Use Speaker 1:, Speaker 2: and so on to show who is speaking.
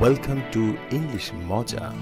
Speaker 1: Welcome to English Moja.